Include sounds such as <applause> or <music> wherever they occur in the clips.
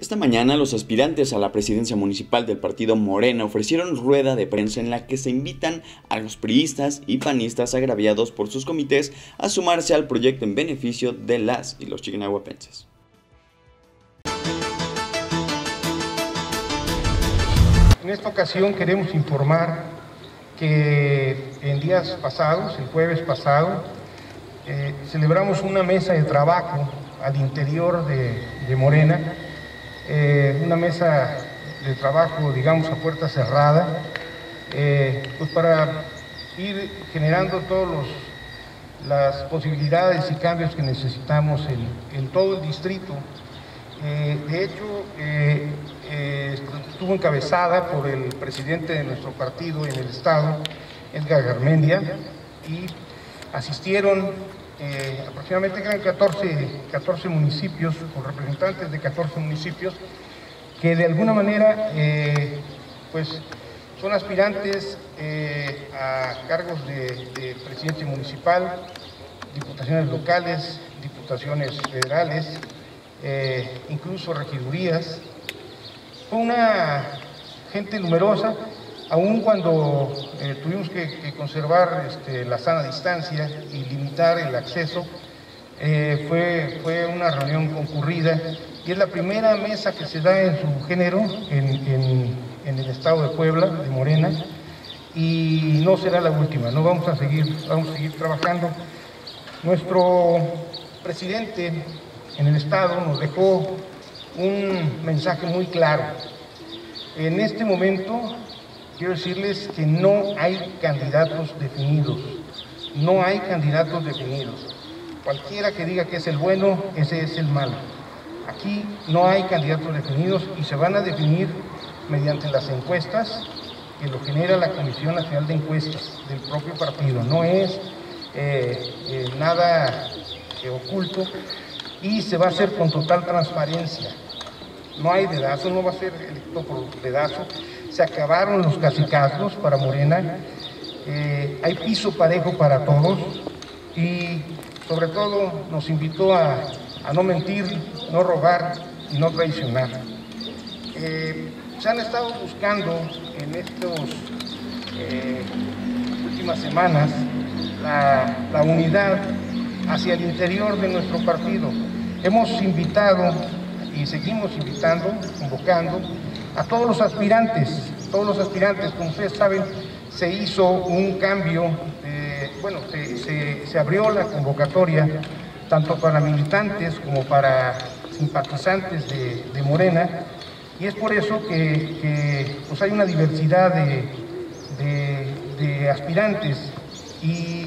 Esta mañana los aspirantes a la presidencia municipal del partido Morena ofrecieron rueda de prensa en la que se invitan a los priistas y panistas agraviados por sus comités a sumarse al proyecto en beneficio de las y los chiquinahuapenses. En esta ocasión queremos informar que en días pasados, el jueves pasado, eh, celebramos una mesa de trabajo al interior de Morena eh, una mesa de trabajo, digamos, a puerta cerrada, eh, pues para ir generando todas las posibilidades y cambios que necesitamos en, todo el distrito. Eh, de hecho, estuvo encabezada por el presidente de nuestro partido en el Estado, Edgar Garmendia, y asistieron eh, aproximadamente eran 14, 14 municipios, con representantes de 14 municipios, que de alguna manera eh, pues son aspirantes eh, a cargos de, presidente municipal, diputaciones locales, diputaciones federales, incluso regidurías. Fue una gente numerosa, aun cuando eh, tuvimos que, conservar este, la sana distancia y limitar el acceso, eh, fue, fue una reunión concurrida y es la primera mesa que se da en su género en, el estado de Puebla, de Morena, y no será la última, no vamos a seguir, vamos a seguir trabajando. Nuestro presidente en el estado nos dejó un mensaje muy claro. En este momento quiero decirles que no hay candidatos definidos, no hay candidatos definidos. Cualquiera que diga que es el bueno, ese es el malo. Aquí no hay candidatos definidos y se van a definir mediante las encuestas que lo genera la Comisión Nacional de Encuestas del propio partido. No es eh, eh, nada oculto y se va a hacer con total transparencia. No hay dedazo, no va a ser electo por dedazo, se acabaron los casicazgos para Morena, eh, hay piso parejo para todos y sobre todo nos invitó a, no mentir, no robar y no traicionar. Eh, se han estado buscando en estas eh, últimas semanas la, la unidad hacia el interior de nuestro partido. Hemos invitado y seguimos invitando, convocando a todos los aspirantes, todos los aspirantes, como ustedes saben, se hizo un cambio, bueno, se, abrió la convocatoria tanto para militantes como para simpatizantes de, Morena, y es por eso que, pues hay una diversidad de, aspirantes y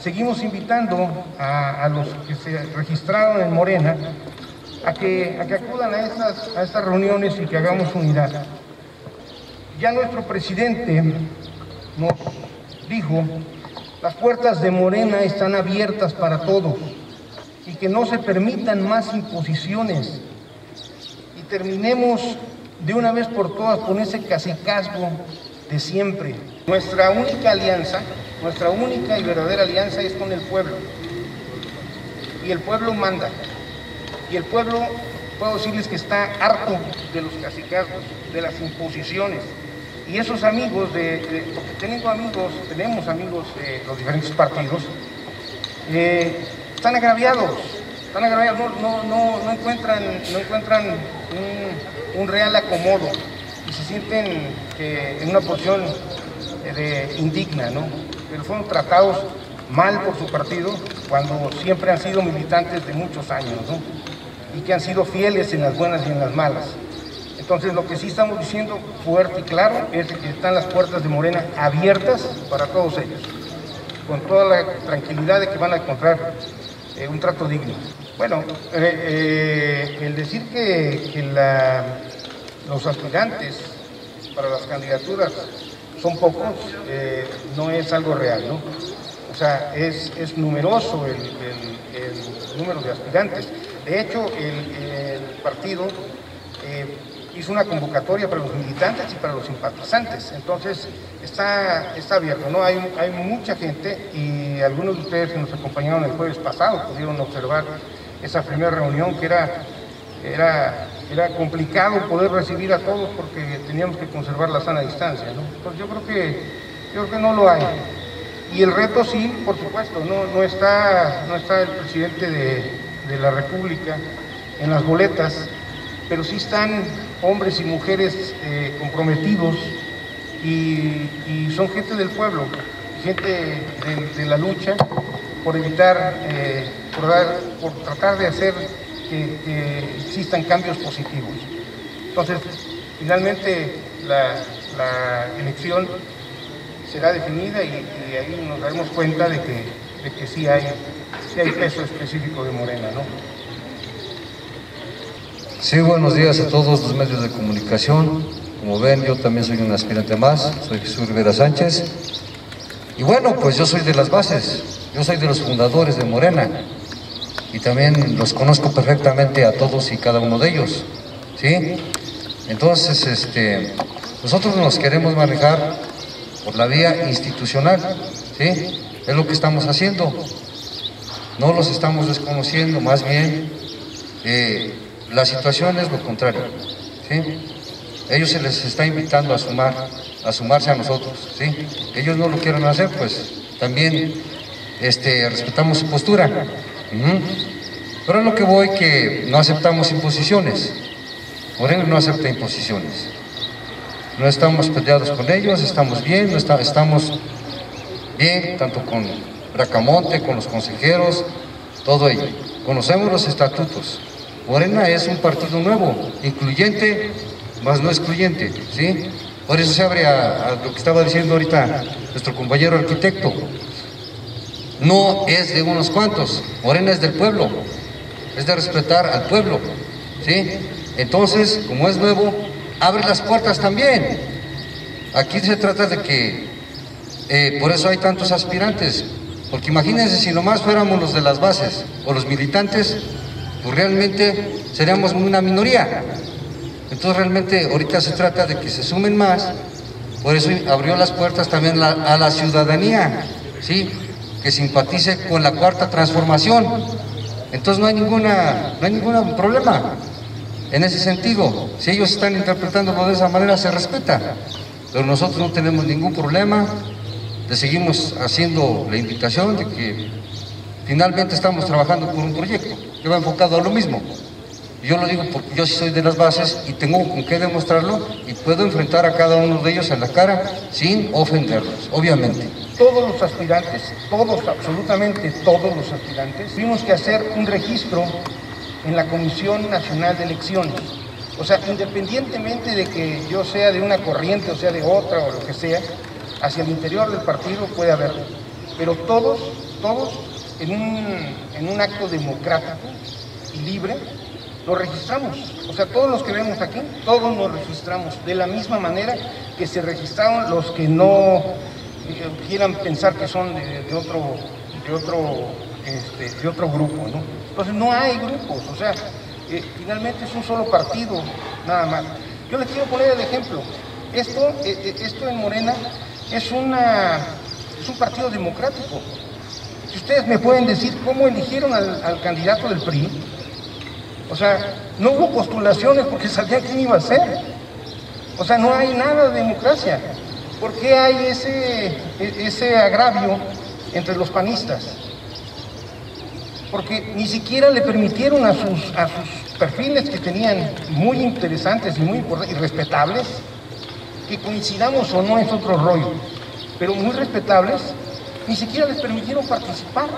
seguimos invitando a, los que se registraron en Morena a que, acudan a estas, a reuniones y que hagamos unidad. Ya nuestro presidente nos dijo, las puertas de Morena están abiertas para todos y que no se permitan más imposiciones y terminemos de una vez por todas con ese casicazgo de siempre. Nuestra única alianza, nuestra única y verdadera alianza es con el pueblo. Y el pueblo manda. Y el pueblo, puedo decirles que está harto de los casicazgos, de las imposiciones. Y esos amigos, de, porque tengo amigos, tenemos amigos de los diferentes partidos, eh, están agraviados, están agraviados, no, no, no, encuentran, no encuentran un, real acomodo y se sienten en una posición de indigna, ¿no? Pero fueron tratados mal por su partido cuando siempre han sido militantes de muchos años, ¿no? Y que han sido fieles en las buenas y en las malas. Entonces lo que sí estamos diciendo fuerte y claro es que están las puertas de Morena abiertas para todos ellos, con toda la tranquilidad de que van a encontrar eh, un trato digno. Bueno, eh, eh, el decir que, los aspirantes para las candidaturas son pocos no es algo real, ¿no? O sea, es, numeroso el número de aspirantes. De hecho, el, partido eh, hizo una convocatoria para los militantes y para los simpatizantes, entonces está, está abierto, ¿no? Hay, hay mucha gente y algunos de ustedes que nos acompañaron el jueves pasado pudieron observar esa primera reunión que era, era era complicado poder recibir a todos porque teníamos que conservar la sana distancia. ¿no? Entonces yo creo que, yo creo que no lo hay. Y el reto sí, por supuesto, no, no, está, no está el presidente de, de la República en las boletas, pero sí están hombres y mujeres eh, comprometidos y, son gente del pueblo, gente de, la lucha por evitar, eh, por, dar, por tratar de hacer que, existan cambios positivos. Entonces, finalmente la, la elección será definida y, y, ahí nos daremos cuenta de que, de que sí, hay, sí hay peso específico de Morena, ¿no? Sí, buenos días a todos los medios de comunicación. Como ven, yo también soy un aspirante más, soy Jesús Rivera Sánchez. Y bueno, pues yo soy de las bases, yo soy de los fundadores de Morena. Y también los conozco perfectamente a todos y cada uno de ellos. ¿Sí? Entonces, este, nosotros nos queremos manejar por la vía institucional. ¿Sí? Es lo que estamos haciendo. No los estamos desconociendo, más bien eh, la situación es lo contrario. ¿sí? Ellos se les está invitando a sumar, a sumarse a nosotros. ¿sí? Ellos no lo quieren hacer, pues también este, respetamos su postura. Pero lo que voy que no aceptamos imposiciones. Moreno no acepta imposiciones. No estamos peleados con ellos, estamos bien, no está, estamos bien, tanto con Bracamonte, con los consejeros, todo ello. Conocemos los estatutos. Morena es un partido nuevo, incluyente, más no excluyente, ¿sí? Por eso se abre a, lo que estaba diciendo ahorita nuestro compañero arquitecto. No es de unos cuantos, Morena es del pueblo, es de respetar al pueblo, ¿sí? Entonces, como es nuevo, abre las puertas también. Aquí se trata de que, eh, por eso hay tantos aspirantes, porque imagínense si nomás fuéramos los de las bases o los militantes, pues realmente seríamos una minoría. Entonces realmente ahorita se trata de que se sumen más, por eso abrió las puertas también a la ciudadanía, ¿sí? que simpatice con la cuarta transformación. Entonces no hay, ninguna, no hay ningún problema en ese sentido. Si ellos están interpretándolo de esa manera, se respeta. Pero nosotros no tenemos ningún problema, le seguimos haciendo la invitación de que finalmente estamos trabajando por un proyecto que va enfocado a lo mismo. Yo lo digo porque yo sí soy de las bases y tengo con qué demostrarlo y puedo enfrentar a cada uno de ellos en la cara sin ofenderlos, obviamente. Todos los aspirantes, todos, absolutamente todos los aspirantes, tuvimos que hacer un registro en la Comisión Nacional de Elecciones. O sea, independientemente de que yo sea de una corriente o sea de otra o lo que sea, hacia el interior del partido puede haberlo. Pero todos, todos, en un, en un acto democrático y libre, lo registramos. O sea, todos los que vemos aquí, todos nos registramos de la misma manera que se registraron los que no eh, quieran pensar que son de, otro, de otro, este, de otro grupo, ¿no? Entonces no hay grupos, o sea, eh, finalmente es un solo partido, nada más. Yo les quiero poner el ejemplo. Esto, eh, esto en Morena es, un partido democrático. Si ustedes me pueden decir cómo eligieron al, candidato del PRI, o sea, no hubo postulaciones porque <laughs> sabían quién iba a ser. O sea, no hay nada de democracia. ¿Por qué hay ese, ese agravio entre los panistas? Porque ni siquiera le permitieron a sus, a sus perfiles que tenían muy interesantes y muy y respetables, que coincidamos o no es otro rollo, pero muy respetables, ni siquiera les permitieron participar.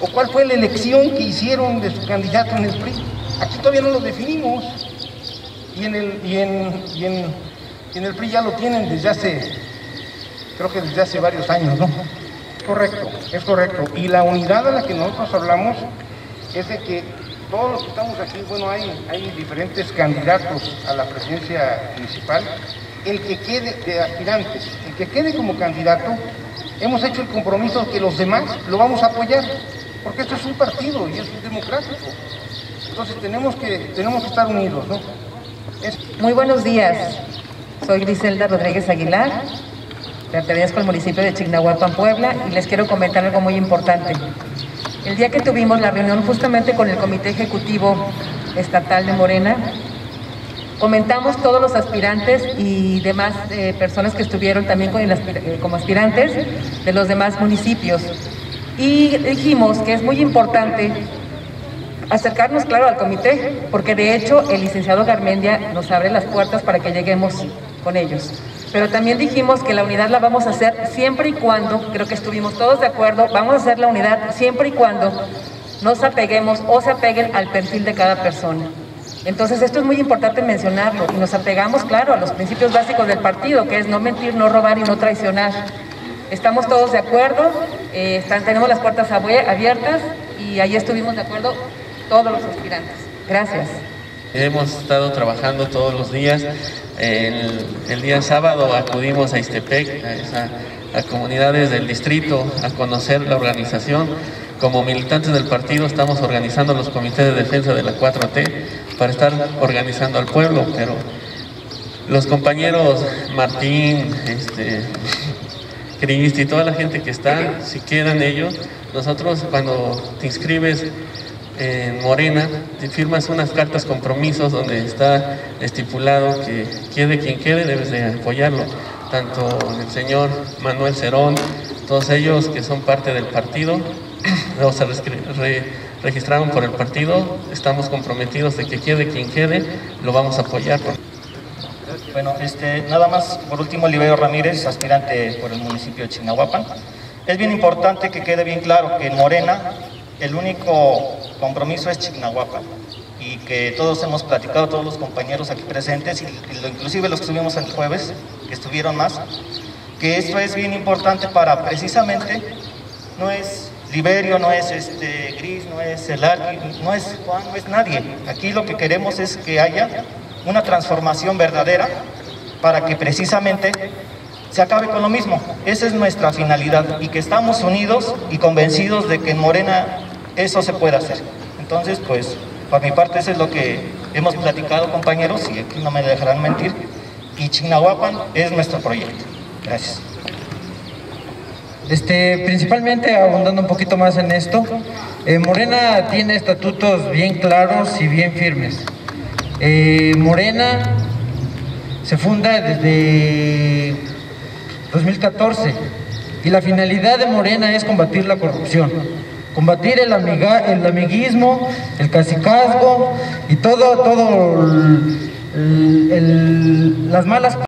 ¿O cuál fue la elección que hicieron de su candidato en el PRI? Aquí todavía no lo definimos. Y en el, y en, y en, en el PRI ya lo tienen desde hace, creo que desde hace varios años, ¿no? Correcto, es correcto. Y la unidad a la que nosotros hablamos es de que todos los que estamos aquí, bueno, hay, hay diferentes candidatos a la presidencia municipal. El que quede de aspirantes, el que quede como candidato, hemos hecho el compromiso que los demás lo vamos a apoyar, porque esto es un partido y es democrático. Entonces tenemos que, tenemos que estar unidos, ¿no? Muy buenos días. Soy Griselda Rodríguez Aguilar, pertenezco al municipio de Chignahuapan, Puebla, y les quiero comentar algo muy importante. El día que tuvimos la reunión justamente con el Comité Ejecutivo Estatal de Morena, comentamos todos los aspirantes y demás eh, personas que estuvieron también eh, como aspirantes de los demás municipios. Y dijimos que es muy importante acercarnos, claro, al comité, porque de hecho el licenciado Garmendia nos abre las puertas para que lleguemos con ellos. Pero también dijimos que la unidad la vamos a hacer siempre y cuando, creo que estuvimos todos de acuerdo, vamos a hacer la unidad siempre y cuando nos apeguemos o se apeguen al perfil de cada persona. Entonces esto es muy importante mencionarlo y nos apegamos, claro, a los principios básicos del partido, que es no mentir, no robar y no traicionar. Estamos todos de acuerdo, eh, tenemos las puertas abiertas y ahí estuvimos de acuerdo todos los aspirantes. Gracias. Hemos estado trabajando todos los días. El, día sábado acudimos a Istepec, a, a comunidades del distrito, a conocer la organización. Como militantes del partido estamos organizando los comités de defensa de la 4T para estar organizando al pueblo, pero los compañeros Martín, este, <laughs> Cristi, toda la gente que está, si quedan ellos, nosotros cuando te inscribes en Morena, te firmas unas cartas compromisos donde está estipulado que quede quien quede, debes de apoyarlo, tanto el señor Manuel Cerón, todos ellos que son parte del partido, luego se registraron por el partido, estamos comprometidos de que quede quien quede, lo vamos a apoyar. Bueno, este, nada más, por último, Libero Ramírez, aspirante por el municipio de Chignahuapan. Es bien importante que quede bien claro que en Morena el único compromiso es Chignahuapan y que todos hemos platicado, todos los compañeros aquí presentes, y, inclusive los que estuvimos el jueves, que estuvieron más, que esto es bien importante para precisamente, no es Liberio, no es este Gris, no es el no es Juan, no es nadie. Aquí lo que queremos es que haya una transformación verdadera para que precisamente se acabe con lo mismo. Esa es nuestra finalidad y que estamos unidos y convencidos de que en Morena eso se puede hacer. Entonces, pues, por mi parte eso es lo que hemos platicado, compañeros, y aquí no me dejarán mentir, y Chignahuapan es nuestro proyecto. Gracias. Este, principalmente abundando un poquito más en esto, eh, Morena tiene estatutos bien claros y bien firmes. Eh, Morena se funda desde 2014 y la finalidad de Morena es combatir la corrupción, combatir el, el amiguismo, el cacicazgo y todo, todo las malas